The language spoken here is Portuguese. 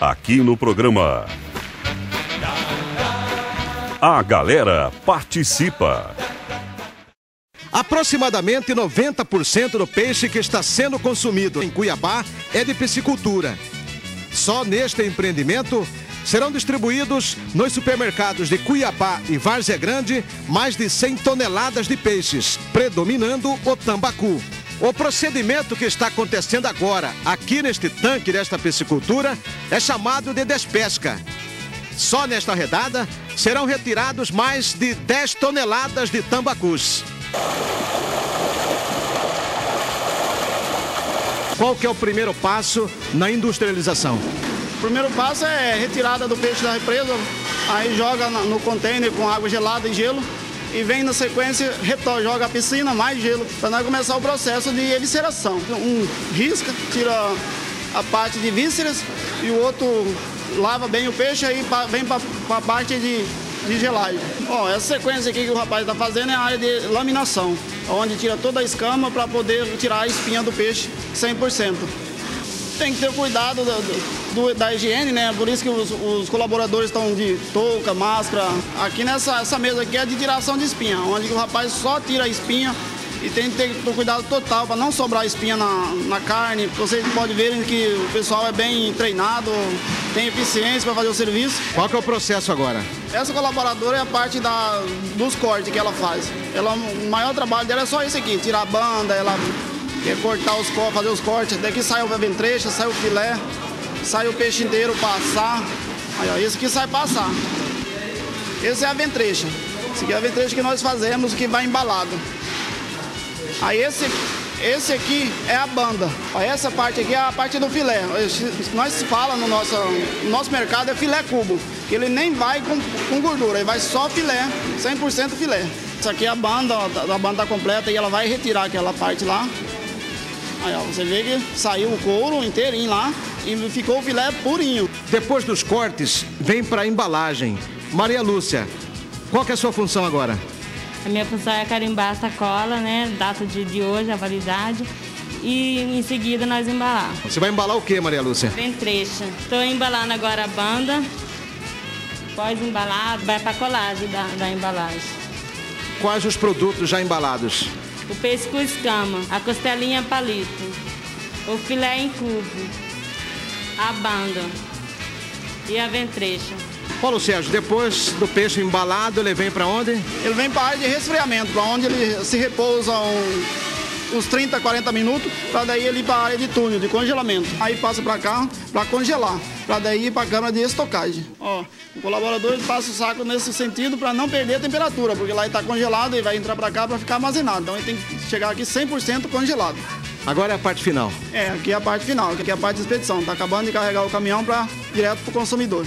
aqui no programa. A galera participa. Aproximadamente 90% do peixe que está sendo consumido em Cuiabá é de piscicultura. Só neste empreendimento serão distribuídos nos supermercados de Cuiabá e Várzea Grande mais de 100 toneladas de peixes, predominando o tambacu. O procedimento que está acontecendo agora, aqui neste tanque desta piscicultura, é chamado de despesca. Só nesta redada serão retirados mais de 10 toneladas de tambacus. Qual que é o primeiro passo na industrialização? O primeiro passo é retirada do peixe da represa, aí joga no container com água gelada e gelo e vem na sequência, retorna, joga a piscina, mais gelo, para nós começar o processo de evisceração. Um risca, tira a parte de vísceras e o outro lava bem o peixe e vem para a parte de, de gelagem. Ó, essa sequência aqui que o rapaz está fazendo é a área de laminação, onde tira toda a escama para poder tirar a espinha do peixe 100%. Tem que ter cuidado do, do, da higiene, né? Por isso que os, os, colaboradores estão de touca, máscara. Aqui nessa essa mesa aqui é de tiração de espinha, onde o rapaz só tira a espinha e tem que ter cuidado total para não sobrar espinha na, na carne. Vocês podem ver que o pessoal é bem treinado, tem eficiência para fazer o serviço. Qual que é o processo agora? Essa colaboradora é a parte da, dos cortes que ela faz. Ela, o maior trabalho dela é só isso aqui, tirar a banda, ela quer cortar os cortes, fazer os cortes. Daqui sai o ventrecha, sai o filé, sai o peixe inteiro passar. Aí, ó, esse aqui sai passar. Esse é a ventrecha. Esse aqui é a ventrecha que nós fazemos, que vai embalado. Aí esse, esse aqui é a banda. Essa parte aqui é a parte do filé. Nós fala no nosso, no nosso mercado é filé cubo, que ele nem vai com, com gordura, ele vai só filé, 100% filé. Isso aqui é a banda, a banda completa e ela vai retirar aquela parte lá. Aí ó, você vê que saiu o couro inteirinho lá e ficou o filé purinho. Depois dos cortes, vem para a embalagem. Maria Lúcia, qual que é a sua função agora? A minha função é carimbar a sacola, né? Data de, de hoje, a validade. E em seguida nós embalar. Você vai embalar o que, Maria Lúcia? Ventrecha. Estou embalando agora a banda. Pós-embalado, vai para a colagem da, da embalagem. Quais os produtos já embalados? O peixe com escama, a costelinha palito, o filé em cubo, a banda e a ventrecha. Paulo Sérgio, depois do peixe embalado, ele vem para onde? Ele vem para a área de resfriamento, para onde ele se repousa um, uns 30, 40 minutos, para daí ele ir para a área de túnel, de congelamento. Aí passa para cá para congelar, para daí ir para a câmara de estocagem. Ó, o colaborador passa o saco nesse sentido para não perder a temperatura, porque lá está congelado e vai entrar para cá para ficar armazenado. Então ele tem que chegar aqui 100% congelado. Agora é a parte final. É, aqui é a parte final, aqui é a parte de expedição. Está acabando de carregar o caminhão para direto para o consumidor.